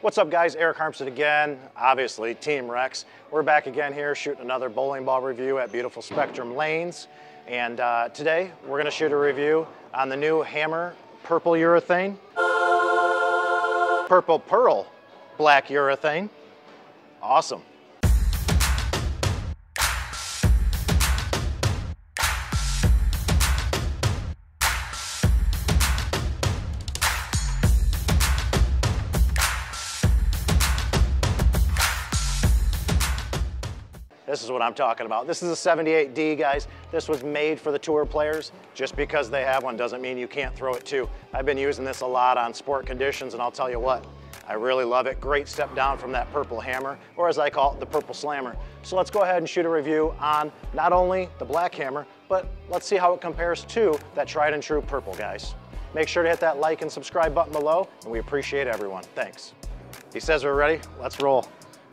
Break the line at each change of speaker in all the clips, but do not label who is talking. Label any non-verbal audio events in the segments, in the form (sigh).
What's up guys, Eric Harmsen again, obviously Team Rex. We're back again here shooting another bowling ball review at beautiful Spectrum Lanes. And uh, today we're gonna shoot a review on the new Hammer Purple Urethane, Purple Pearl Black Urethane. Awesome. This is what I'm talking about. This is a 78D, guys. This was made for the tour players. Just because they have one doesn't mean you can't throw it too. I've been using this a lot on sport conditions, and I'll tell you what, I really love it. Great step down from that purple hammer, or as I call it, the purple slammer. So let's go ahead and shoot a review on not only the black hammer, but let's see how it compares to that tried and true purple, guys. Make sure to hit that like and subscribe button below, and we appreciate everyone. Thanks. He says we're ready, let's roll.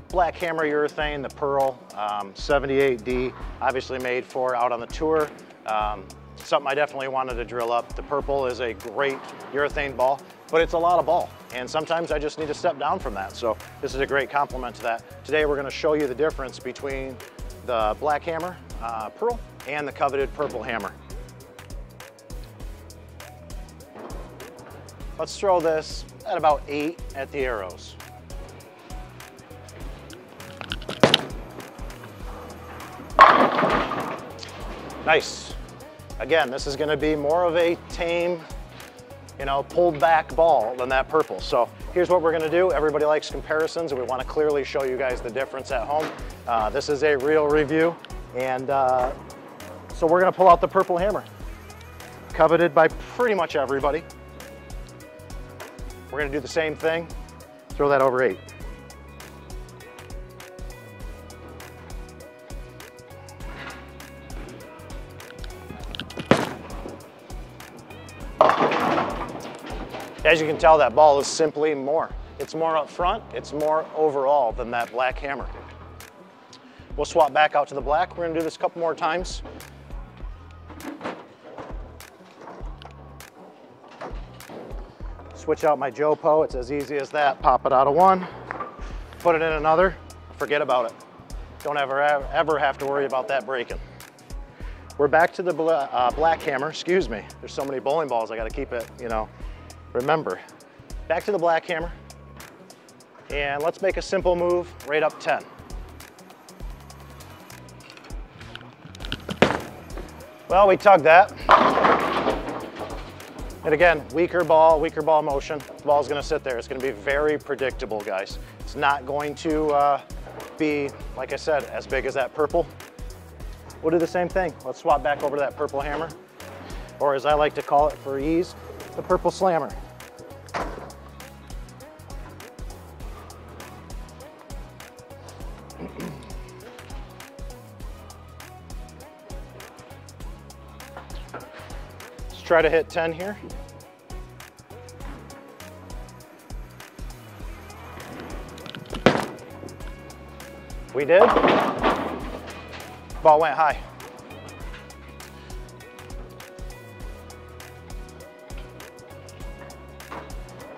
Black Hammer urethane, the Pearl um, 78D, obviously made for out on the tour. Um, something I definitely wanted to drill up. The Purple is a great urethane ball, but it's a lot of ball. And sometimes I just need to step down from that. So this is a great complement to that. Today we're gonna show you the difference between the Black Hammer uh, Pearl and the coveted Purple Hammer. Let's throw this at about eight at the arrows. Nice. Again, this is gonna be more of a tame, you know, pulled back ball than that purple. So here's what we're gonna do. Everybody likes comparisons and we wanna clearly show you guys the difference at home. Uh, this is a real review. And uh, so we're gonna pull out the purple hammer. Coveted by pretty much everybody. We're gonna do the same thing. Throw that over eight. As you can tell, that ball is simply more. It's more up front, it's more overall than that black hammer. We'll swap back out to the black. We're gonna do this a couple more times. Switch out my Jopo, it's as easy as that. Pop it out of one, put it in another, forget about it. Don't ever, ever have to worry about that breaking. We're back to the uh, black hammer, excuse me. There's so many bowling balls, I gotta keep it, you know, Remember, back to the black hammer, and let's make a simple move right up 10. Well, we tugged that. And again, weaker ball, weaker ball motion. The ball's gonna sit there. It's gonna be very predictable, guys. It's not going to uh, be, like I said, as big as that purple. We'll do the same thing. Let's swap back over to that purple hammer, or as I like to call it for ease, the purple slammer. Try to hit 10 here. We did. Ball went high.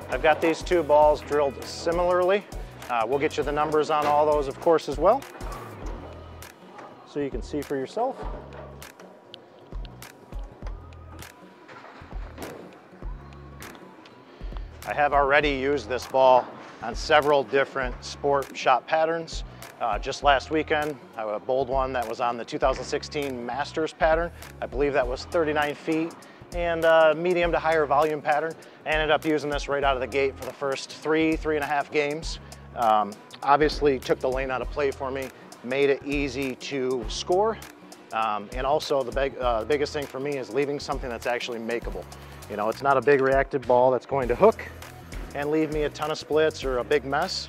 I've got these two balls drilled similarly. Uh, we'll get you the numbers on all those, of course, as well, so you can see for yourself. I have already used this ball on several different sport shot patterns. Uh, just last weekend, I had a bold one that was on the 2016 Masters pattern. I believe that was 39 feet and uh, medium to higher volume pattern. I ended up using this right out of the gate for the first three, three and a half games. Um, obviously took the lane out of play for me, made it easy to score. Um, and also the, big, uh, the biggest thing for me is leaving something that's actually makeable. You know, it's not a big reactive ball that's going to hook and leave me a ton of splits or a big mess.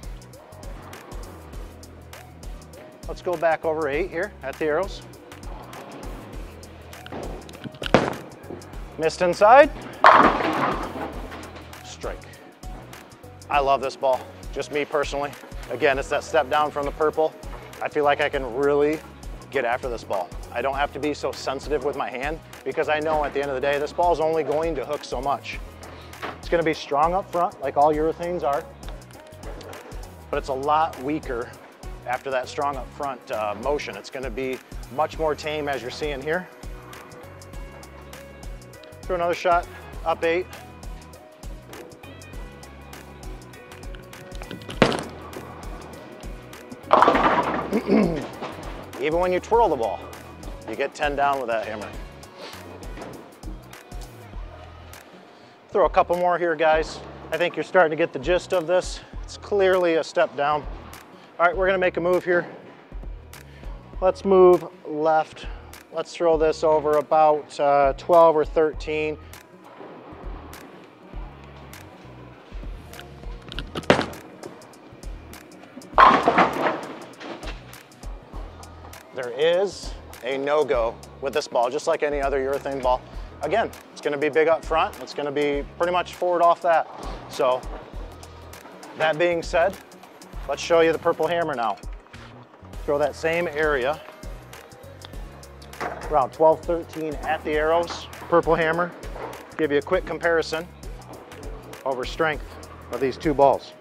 Let's go back over eight here at the arrows. Missed inside. Strike. I love this ball, just me personally. Again, it's that step down from the purple. I feel like I can really get after this ball. I don't have to be so sensitive with my hand because I know at the end of the day, this ball is only going to hook so much. It's gonna be strong up front like all urethanes are. but it's a lot weaker after that strong up front uh, motion. It's gonna be much more tame as you're seeing here. Throw another shot, up eight. (clears throat) Even when you twirl the ball, you get 10 down with that hammer. Throw a couple more here, guys. I think you're starting to get the gist of this. It's clearly a step down. All right, we're gonna make a move here. Let's move left. Let's throw this over about uh, 12 or 13. There is a no-go with this ball, just like any other urethane ball. Again, it's gonna be big up front. It's gonna be pretty much forward off that. So that being said, let's show you the purple hammer now. Throw that same area, around 12, 13 at the arrows, purple hammer. Give you a quick comparison over strength of these two balls.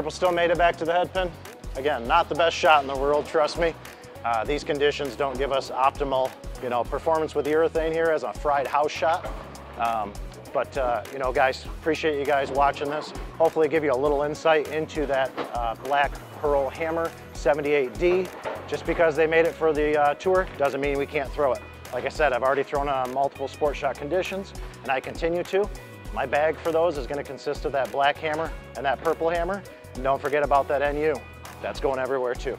Purple still made it back to the head pin. Again, not the best shot in the world, trust me. Uh, these conditions don't give us optimal, you know, performance with the urethane here as a fried house shot. Um, but, uh, you know, guys, appreciate you guys watching this. Hopefully give you a little insight into that uh, Black Pearl Hammer 78D. Just because they made it for the uh, tour doesn't mean we can't throw it. Like I said, I've already thrown on multiple sport shot conditions and I continue to. My bag for those is gonna consist of that black hammer and that purple hammer. And don't forget about that NU. That's going everywhere too.